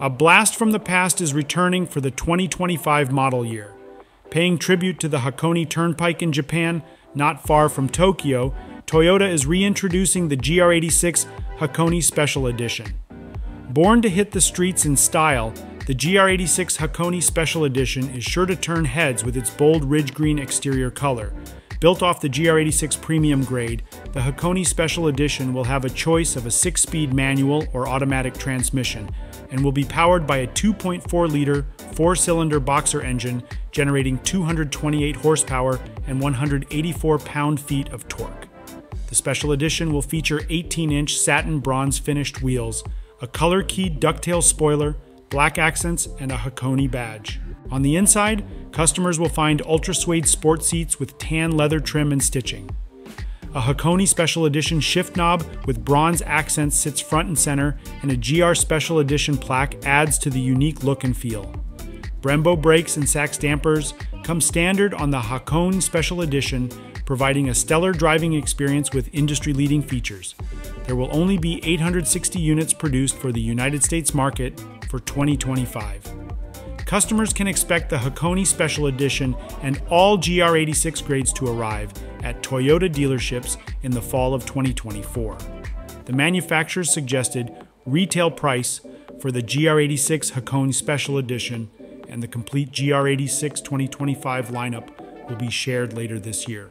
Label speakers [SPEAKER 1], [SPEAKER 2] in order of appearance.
[SPEAKER 1] A blast from the past is returning for the 2025 model year. Paying tribute to the Hakone Turnpike in Japan, not far from Tokyo, Toyota is reintroducing the GR86 Hakone Special Edition. Born to hit the streets in style, the GR86 Hakone Special Edition is sure to turn heads with its bold ridge green exterior color. Built off the GR86 Premium grade, the Hakone Special Edition will have a choice of a 6 speed manual or automatic transmission and will be powered by a 2.4 liter, four cylinder boxer engine generating 228 horsepower and 184 pound feet of torque. The Special Edition will feature 18 inch satin bronze finished wheels, a color keyed ducktail spoiler, black accents, and a Hakone badge. On the inside, customers will find ultra suede sport seats with tan leather trim and stitching. A Hakone Special Edition shift knob with bronze accents sits front and center, and a GR Special Edition plaque adds to the unique look and feel. Brembo brakes and Sachs dampers come standard on the Hakone Special Edition, providing a stellar driving experience with industry leading features. There will only be 860 units produced for the United States market for 2025. Customers can expect the Hakone Special Edition and all GR86 grades to arrive at Toyota dealerships in the fall of 2024. The manufacturer's suggested retail price for the GR86 Hakone Special Edition and the complete GR86 2025 lineup will be shared later this year.